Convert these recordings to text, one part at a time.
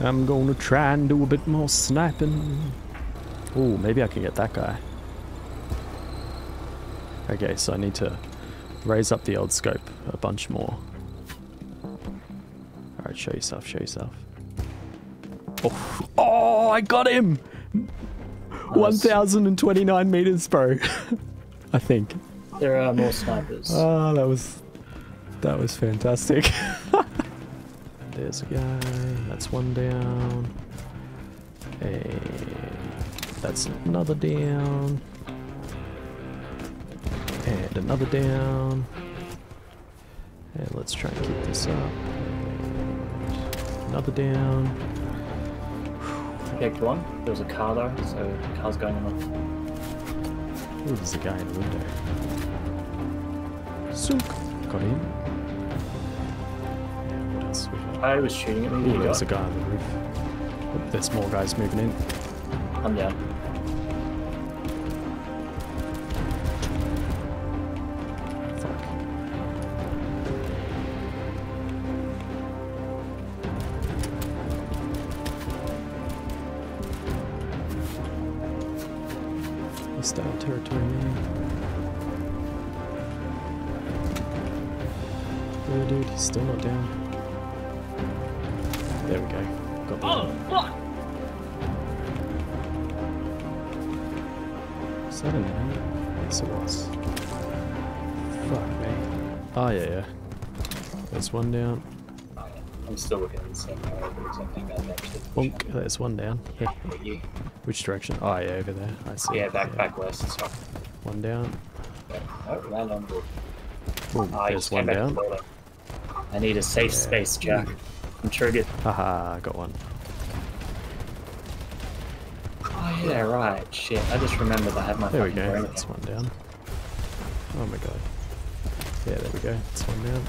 I'm gonna try and do a bit more sniping. Oh, maybe I can get that guy. Okay, so I need to raise up the old scope a bunch more. Alright, show yourself, show yourself. Oh, oh I got him! 1,029 meters, bro. I think. There are more snipers. Oh, that was that was fantastic. There's a guy. That's one down. And that's another down. And another down. And let's try and keep this up. And another down. Okay, go on. There was a car though, so the car's going on. Ooh, there's a guy in the window. Sook. Got him. And what else we I was shooting at me. Ooh, there's a guy on the roof. There's more guys moving in. I'm down. Fuck me. Oh, yeah, yeah. That's one down. I'm still looking at the same area, but something that actually. Bonk. There's one down. Yeah. Which direction? Oh, yeah, over there. I see. Yeah, back, back west. So. One down. Oh, land on board. Boom. Ah, he There's just one came down. I need a safe Yeah. space, Jack. I'm triggered. Haha, got one. Oh, yeah, right. Shit, I just remembered I had my There we go. That's one down. Oh my god. Yeah, there we go. That's one down.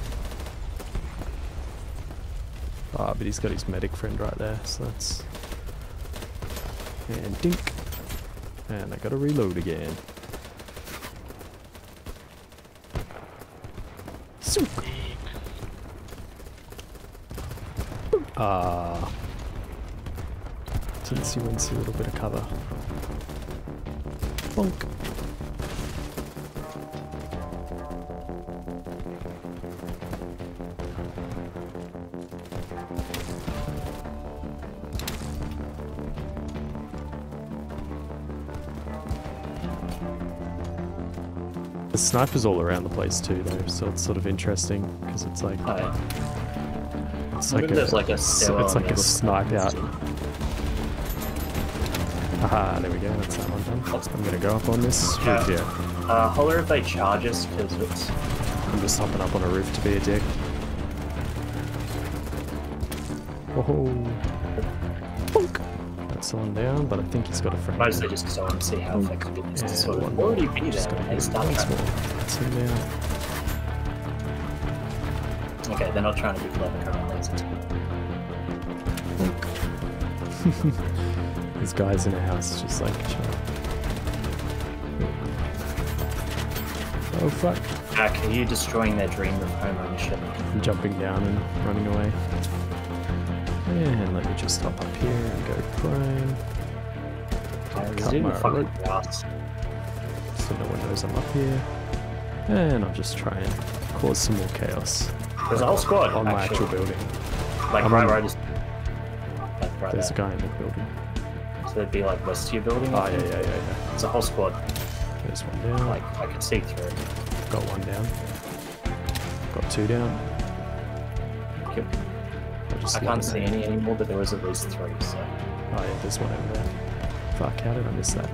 Ah, but he's got his medic friend right there, so that's... And dink. And I gotta reload again. Sook. Ah. A little bit of cover. Bonk. Snipers all around the place too, though, so it's sort of interesting because it's like Oh, it's like a, there's like a it's like a snipe out. Aha, there we go. That's that one done. I'm gonna go up on this Yeah. roof here. Uh, holler if they charge us, because it's. I'm just hopping up on a roof to be a dick. Oh, bonk. That's one down, but I think he's got a friend. Mostly just because I want to see how effective it is Yeah, to sort one of already be there gotta and hit start once trying. more. That's him down. Okay, they're not trying to be clever currently. These guys in a house just like. Oh fuck. Jack, are you destroying their dream of home ownership? I'm jumping down and running away. And let me just hop up here and go prone. Cut my fucking. So no one knows I'm up here. And I'll just try and cause some more chaos There's a whole squad, on my actual building. Like I'm right on- where I just... Like right There's a guy in the building. So it'd be like west of your building? Oh yeah, yeah, yeah, yeah. It's a whole squad. There's one down. Like, I can see through. Got one down. Got two down. Yep. Just I can't see any anymore, but there was at least three, so... Oh yeah, there's one over there. Fuck, how did I miss that?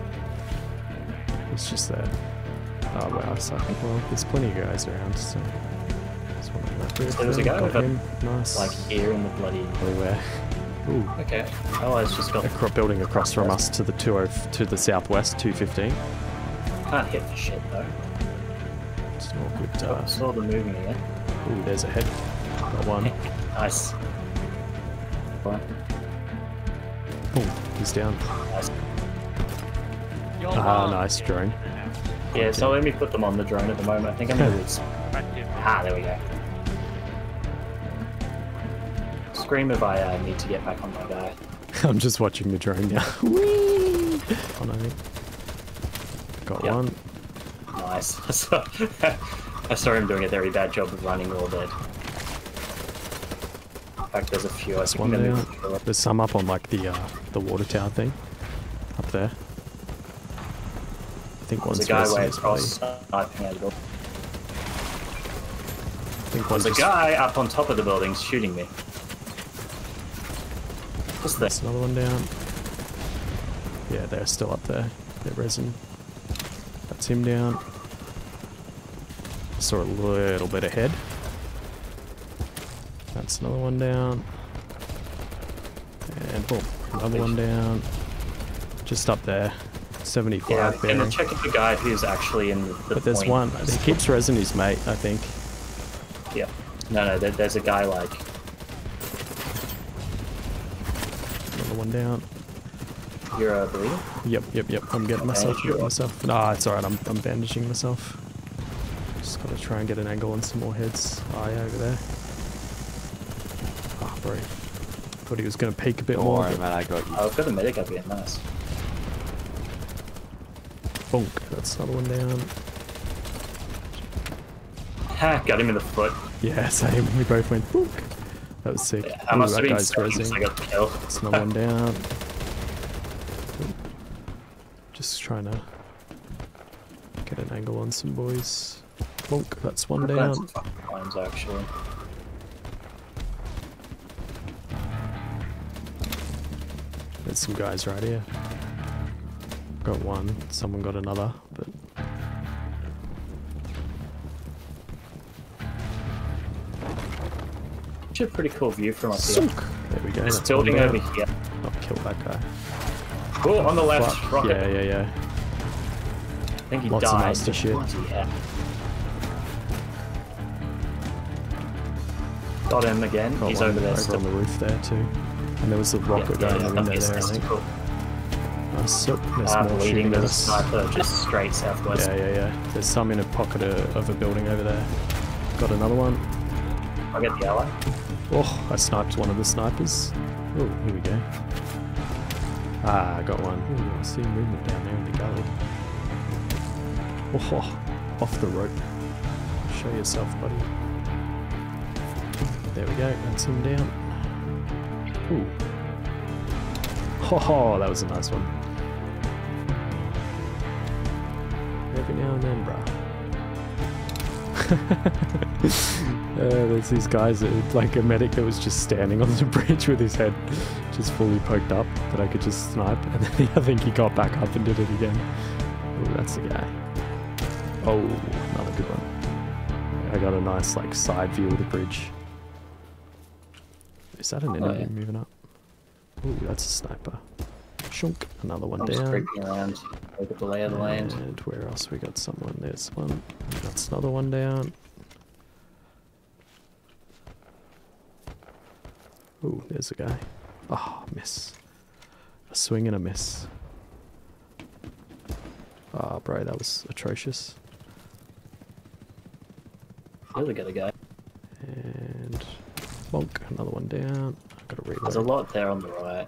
It's just there. Oh wow, so well, there's plenty of guys around, so there's one on that roof. So there's a there, guy got with a- him. Nice. Like here in the bloody... everywhere. Ooh. Okay. Oh, it's just got... A building across from us to the 20 to the southwest, 215. Can't hit for shit, though. It's not good. Oh, Uh, saw the moving again. ooh, there's a head. Got one. Nice. Right. Boom, he's down. Nice. Ah, nice drone. Yeah, so let me put them on the drone at the moment. I think I'm gonna lose. Ah, there we go. scream if I uh, need to get back on my guy. I'm just watching the drone now. Whee! Oh no. Got Yep. one. Nice. I saw, I saw him doing a very bad job of running all dead. In fact, there's a few. I think one I'm gonna down. move through it. There's some up on like the uh, the water tower thing. Up there. I think one's There's a guy way across, sniping at all. I think one's There's a guy up on top of the building shooting me. There. That's another one down. Yeah, they're still up there. They're rezzing. That's him down. Saw a little bit ahead. That's another one down. And boom, another one down. Just up there. 75 Yeah, I'm bearing. gonna check if the guy who's actually in the, the But there's point- one. He keeps rezzing his mate, I think. Yeah. No, no, there, there's a guy like Another one down. you're a believer. Yep, yep, yep. I'm getting myself, sure. getting myself. Nah, it's alright. I'm, I'm bandaging myself. Just gotta try and get an angle on some more heads. Oh, yeah, over there. Bro. Thought he was gonna peek a bit Don't more. worry, but man, I got you. I've got a medic up here. Nice. bonk. That's another one down. Ha! Got him in the foot. Yeah, same. We both went bonk. That was sick. I Ooh, must that have been guy's stuck because I got the kill. That's another one down. Just trying to get an angle on some boys. Bonk. That's one I've down. some actually. There's some guys right here. Got one, someone got another, but Actually, a pretty cool view from up here. There we go. One building over here. Not kill that guy. Oh, on the left. Fuck. Rocket. Yeah, yeah, yeah. I think he Lots of died. nasty shit. Got him again. Got He's over there over on the roof there too. And there was the rocket Yeah, guy in yeah, the window there, I think. cool. Nice. So, there's Uh, more shooting to at the us. sniper just straight southwest. Yeah, yeah, yeah. There's some in a pocket of, of a building over there. Got another one. I get the ally. Oh, I sniped one of the snipers. Oh, here we go. Ah, I got one. Ooh, I see movement down there in the gully. Oh, off the rope. Show yourself, buddy. There we go. That's him down. Ooh. Oh, that was a nice one. Every now and then, bruh. uh, there's these guys, that, like a medic that was just standing on the bridge with his head just fully poked up that I could just snipe, and then I think he got back up and did it again. Oh, that's the guy. Oh, another good one. I got a nice like side view of the bridge. Is that an enemy yeah. moving up? Oh, that's a sniper. Shunk, another one I'm down. creeping around. Look at the lay of the land. And where else we got someone? There's one. That's another one down. Ooh, there's a guy. Oh, miss. A swing and a miss. Ah, bro, that was atrocious. Got a guy. And bonk, another one down. I gotta reload. There's a lot there on the right.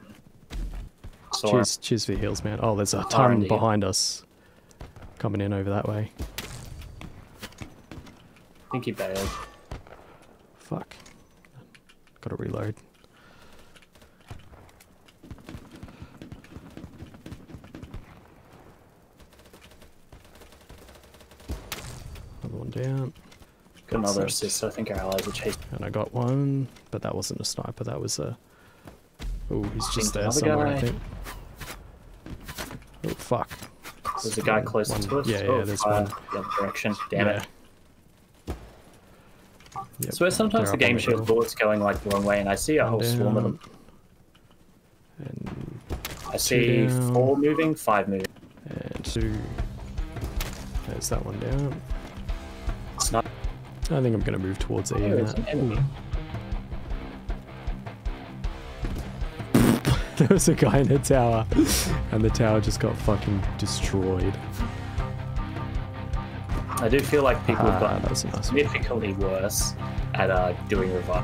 Cheers, cheers for your heals, man. Oh, there's a oh, R&D. ton behind us. Coming in over that way. I think he bailed. Fuck. Gotta reload. Another one down. Another it. assist. I think our allies are chasing. And I got one, but that wasn't a sniper, that was a... Oh, he's just there somewhere, I think. Oh, fuck. There's a guy closer One- to us. Yeah, oh, yeah, there's fire one. The other direction. Damn yeah. it. Yep, So sometimes they're the game shows bullets going like the wrong way, and I see a whole swarm of them. And, I see down. four moving, five moving. and two. There's that one down. It's not. I think I'm gonna move towards A. There in that. an enemy. there was a guy in a tower, and the tower just got fucking destroyed. I do feel like people have Ah, gotten that was a nice one. significantly worse at uh, doing revive.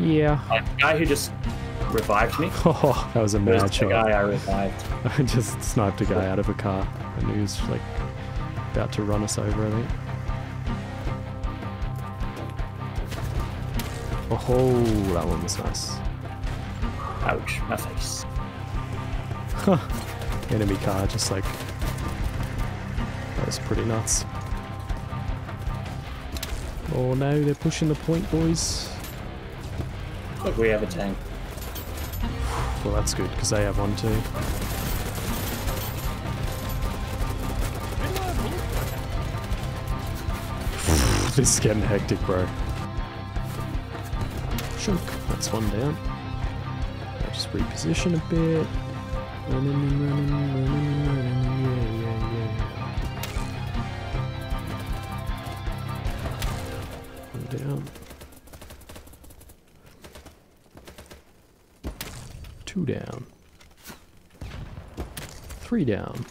Yeah. Like, the guy who just revived me Oh, that was a was mad the shot. guy I revived. I just sniped a guy out of a car. I knew he was like about to run us over, I think. Oh, that one was nice. Ouch, my face. Enemy car, just like. That was pretty nuts. Oh no, they're pushing the point, boys. Look, we have a tank. Well, that's good, because they have one too. this is getting hectic, bro. That's one down. I'll just reposition a bit. Running running running running. Yeah, yeah, yeah. One down. Two down. Three down.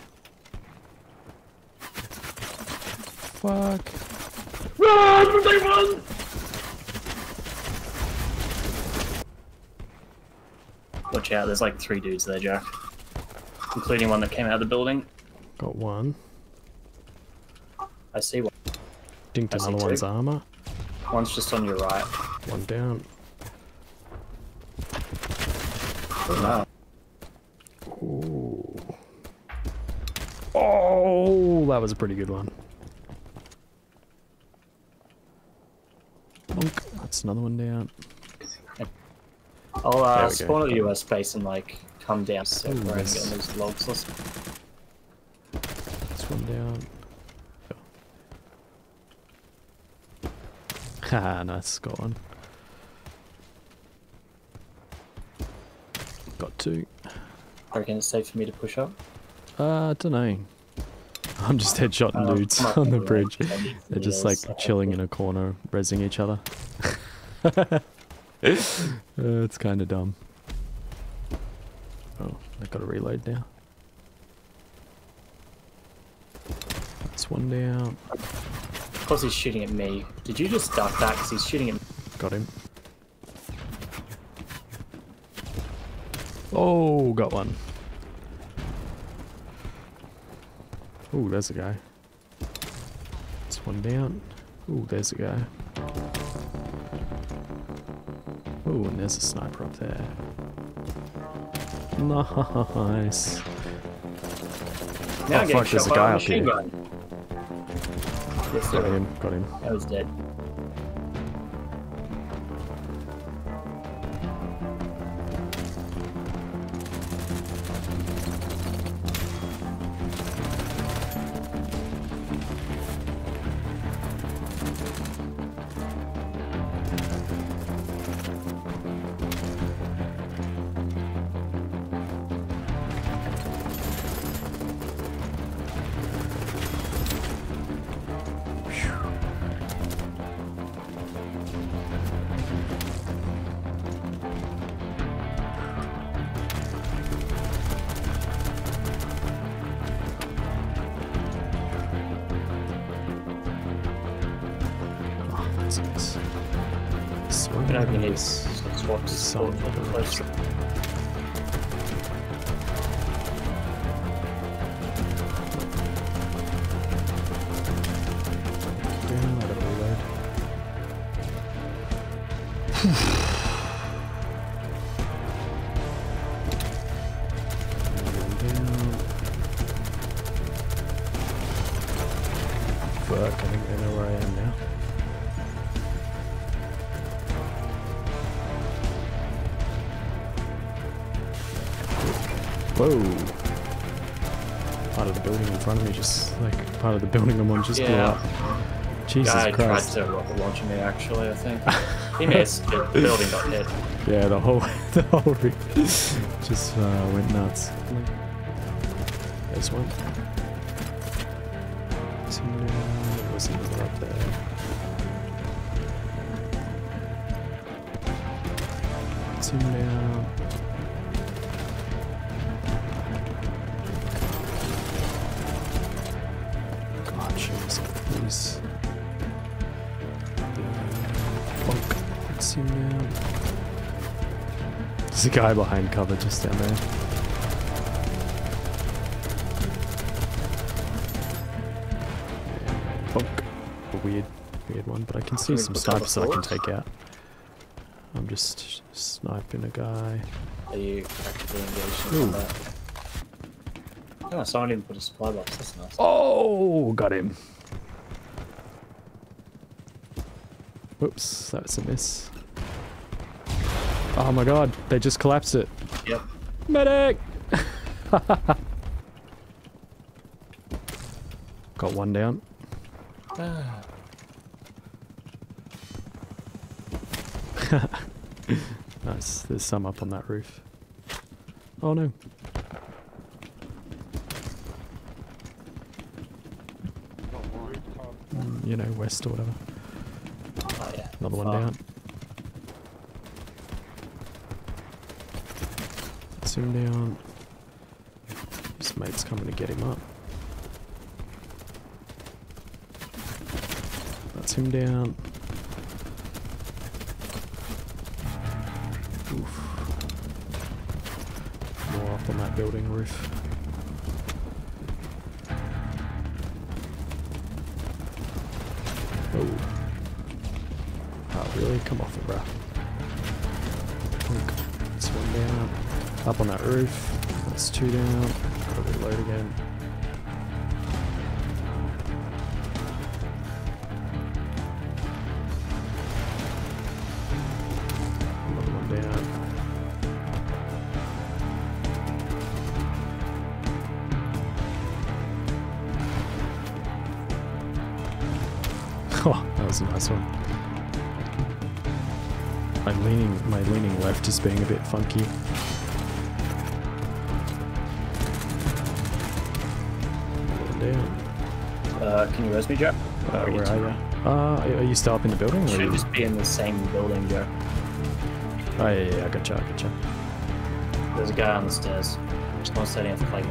Fuck. Run! They run! Watch out, there's like three dudes there, Jack. Including one that came out of the building. Got one. I see one. Dinked I another two. one's armor. One's just on your right. One down. Oh, Ooh. Oh, that was a pretty good one. Bonk. That's another one down. I'll uh, we go. spawn at the US base and like come down so Ooh, we're only nice. getting those logs. Let's This one down. Haha, nice. Got one. Got two. I reckon it's safe for me to push up. Uh, I don't know. I'm just headshotting Uh, dudes come on the bridge. They're just like chilling in a corner, rezzing each other. uh, it's kind of dumb. Oh, I gotta reload now. That's one down. Of course he's shooting at me. Did you just duck that? Because he's shooting at me. Got him. Oh, got one. Oh, there's a guy. That's one down. Oh, there's a guy. Oh, and there's a sniper up there. Nice. Now Oh, fuck, there's a guy up here. Got him, got him. I was dead. Sweet. But front of me just, like, part of the building I'm on just blew Yeah. up. Jesus Guy tried Christ. to rocket launch me actually, I think. he missed, the building got hit. Yeah, the whole the whole rig just uh, went nuts. There's one. Some down. There was another up there. Some down. There's a guy behind cover just down there. Bonk. A weird, weird one, but I can see some snipers that I can take out. I'm just sniping a guy. Are you actively engaged in Ooh. combat? Oh, someone even put a supply box. That's nice. Oh, got him. Whoops, that was a miss. Oh my god, they just collapsed it. Yep. Medic! Got one down. Nice, there's some up on that roof. Oh no. Mm, You know, west or whatever. Oh, yeah. Another one Far. down. Him down. His mate's coming to get him up. That's him down. Oof. More up on that building roof. Oh. Oh, really? Come off it, bruh. That's one down. Up on that roof. That's two down. Gotta reload again. Oh, that was a nice one. My leaning, my leaning left is being a bit funky. Uh, can you res me, Jack? Uh, where are you? Uh, are you still up in the building? Or are Should you... just be in the same building, Jack. Oh yeah, yeah, I gotcha, I gotcha. There's a guy on the stairs. Just one setting up the flag.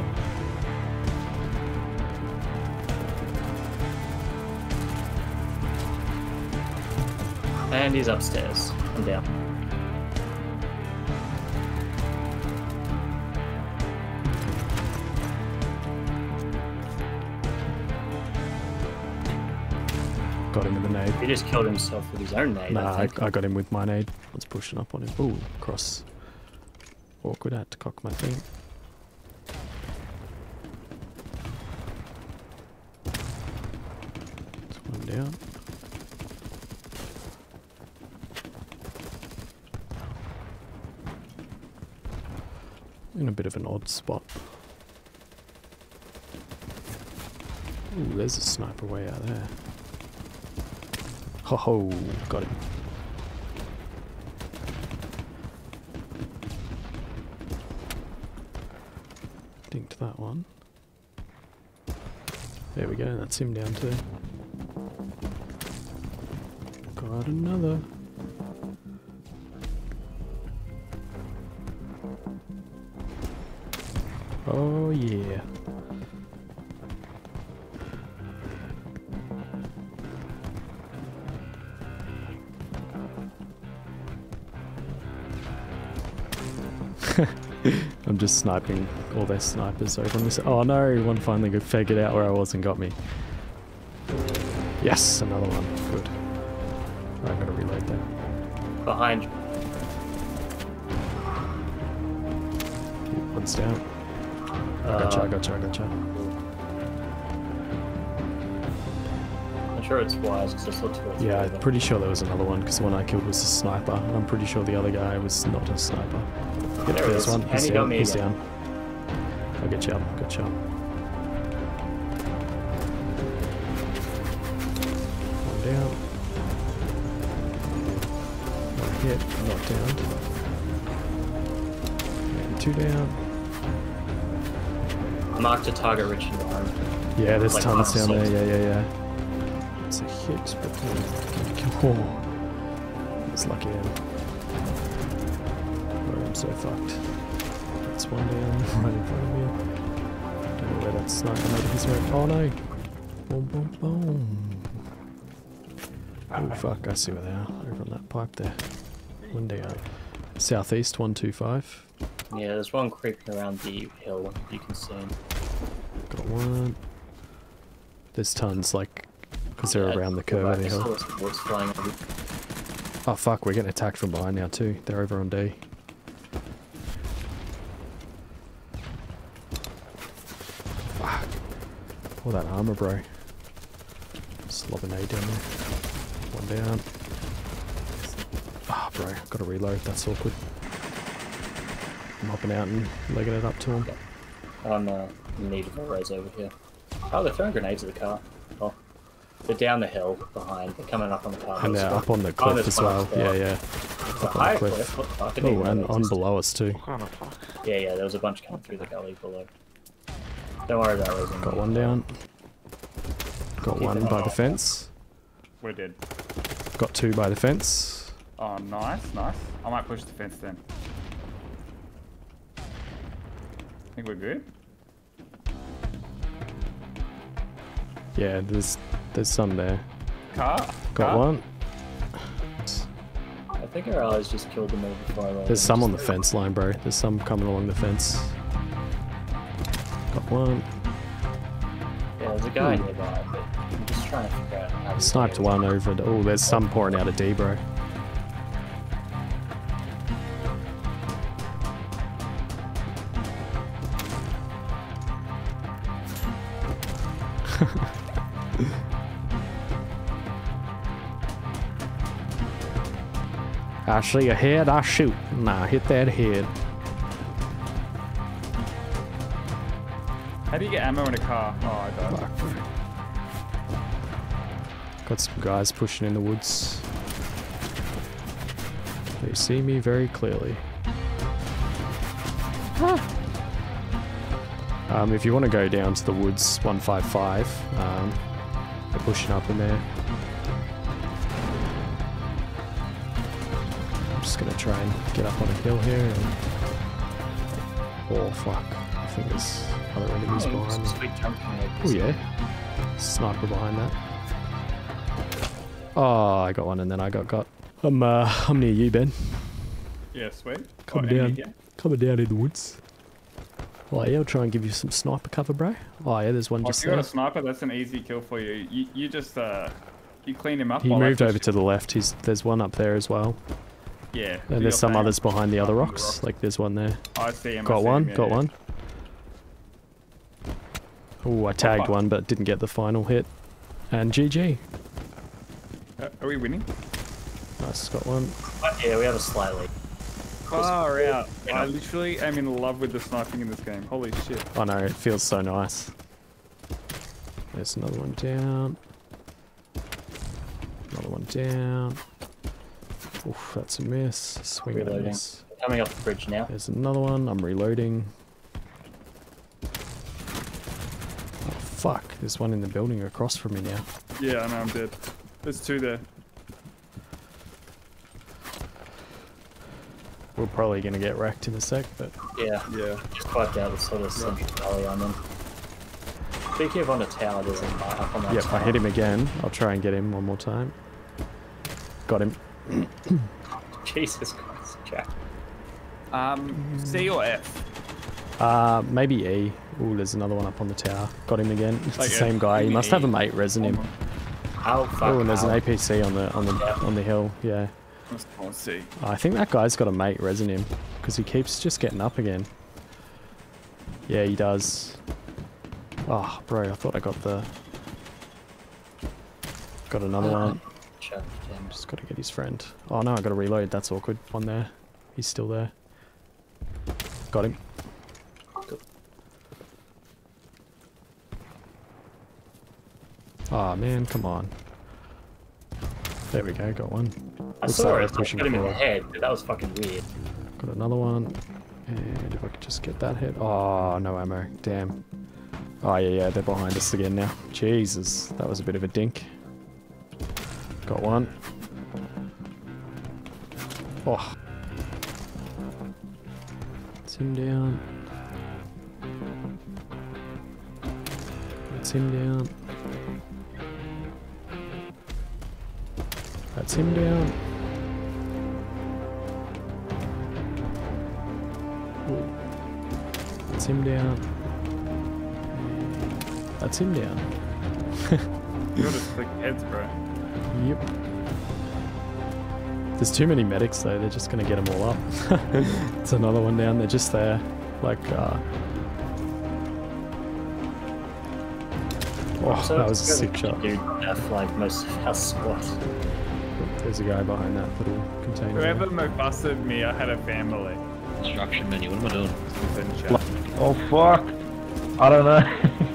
And he's upstairs. I'm down. Got him with a nade. He just killed himself with his own nade. Nah, I I. I got him with my nade. I was pushing up on him. Ooh, cross. Awkward, I had to cock my thing. That's one down. In a bit of an odd spot. Ooh, there's a sniper way out there. Ho ho, got him. Dinked that one. There we go, that's him down too. Got another. Oh yeah. I'm just sniping all their snipers over on this. Oh no, one finally got figured out where I was and got me. Yes, another one. Good. I gotta reload that. Behind. One's down. I gotcha, I Uh, gotcha, I gotcha. I'm sure it's wise because I saw two. Yeah, I'm pretty sure there was another one because the one I killed was a sniper. I'm pretty sure the other guy was not a sniper. Yep, There he there's is. one. He's down. He's down. I'll get you up. Got you up. One down. One hit. Knocked down. And two down. Marked a target rich in behind. Yeah, there's Like tons down assault. there. Yeah, yeah, yeah. It's a hit, but uh, oh, it's lucky. Then. So fucked. That's one down right in front of me. Don't know where that sniper made his way. Oh no! Boom, boom, boom. Oh fuck! I see where they are. Over on that pipe there. One down. Southeast 125. Yeah, there's one creeping around the hill. You can see him. Got one. There's tons, like, because they're Yeah, around the curve of the hill. some bullets flying over. Oh fuck, we're getting attacked from behind now too. They're over on D. All that armor, bro. Just lob an A down there. One down. Ah, bro, gotta reload. That's awkward. I'm out and legging it up to him. I'm uh, in need of a res over here. Oh, they're throwing grenades at the car. Oh. They're down the hill behind. They're coming up on the car. And they're one- up on the Oh, cliff there's as well. up Yeah, yeah. It's a up on the cliff. cliff. What the fuck? I didn't Oh, and on below us too. What kind of? Yeah, yeah, there was a bunch coming through the gully below. Don't worry about raising. Got one down. Got Keep one by up. the fence. We're dead. Got two by the fence. Oh, nice, nice. I might push the fence then. I think we're good? Yeah, there's there's some there. Car? Got Car? one. I think our allies just killed them all before I. There's some on the fence line, bro. There's some coming along the fence. Got one. Yeah, there's a guy Hmm. nearby, but I'm just trying to figure out how. to Sniped one over. Oh, there's some pouring out of D, bro. I see a head, I shoot. Nah, hit that head. Do you get ammo in a car? Oh, I died. Fuck. Got some guys pushing in the woods. They see me very clearly. Um, if you want to go down to the woods 155, um, they're pushing up in there. I'm just gonna try and get up on a hill here. And... Oh fuck! I think there's other enemies Oh, behind me. Oh yeah. Sniper behind that. Oh, I got one and then I got got. I'm uh, I'm near you, Ben. Yeah, sweet. Come Oh, down. here. Coming down in the woods. Oh yeah, I'll try and give you some sniper cover, bro. Oh yeah, there's one Oh, if just you got a sniper, that's an easy kill for you. You, you just, uh, you clean him up. He moved over to the left. He's there's one up there as well, Yeah. and there's some thing. others behind the other Up the rocks. rocks. Like there's one there. I see him. I Got see one. him, yeah, got yeah. one. Oh, I tagged fuck. one, but didn't get the final hit. And GG. Uh, Are we winning? Nice, got one. But yeah, we have a slight lead. Far out. Yeah. I literally am in love with the sniping in this game. Holy shit. I know, it feels so nice. There's another one down. Another one down. Oof, that's a miss. Swing and a miss. Coming off the bridge now. There's another one. I'm reloading. Fuck. There's one in the building across from me now. Yeah, I know I'm dead. There's two there. We're probably going to get wrecked in a sec, but Yeah, Yeah. just wiped out the sort of central valley I'm in. Speaking of on the tower, there's a guy up on that yep, I hit him again. I'll try and get him one more time. Got him. Jesus Christ, Jack. Um, C or F? Uh, maybe E. Ooh, there's another one up on the tower. Got him again. It's Like, the same guy. He must have a mate rezzing him. How fuck? Oh, and there's an APC on the on the Yeah. on the hill. Yeah, Let's see. I think that guy's got a mate rezzing him because he keeps just getting up again. Yeah, he does. Oh, bro, I thought I got the. Got another one. Chuck, damn. Just got to get his friend. Oh no, I got to reload. That's awkward. One there. He's still there. Got him. Oh man, come on. There we go. Got one. I Looks saw like it. I pushing him in the head, but that was fucking weird. Got another one. And if I could just get that hit. Oh, no ammo. Damn. Oh, yeah, yeah, they're behind us again now. Jesus, that was a bit of a dink. Got one. Oh. It's him down. It's him down. That's him down. Ooh. That's him down. That's him down. You're just click heads, bro. Yep. There's too many medics though, they're just gonna get them all up. it's another one down, they're just there. Like, uh... Oh, So that was a sick shot. do F like most of our squad. There's a guy behind that little container. there. Whoever McBusted me, I had a family. Construction menu. What am I doing? It's in chat. Oh fuck! I don't know.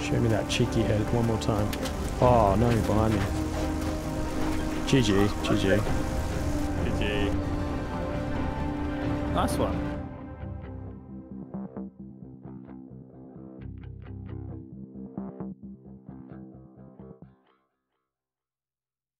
Show me that cheeky head one more time. Oh, no, you're behind me. GG, GG. GG. Nice one.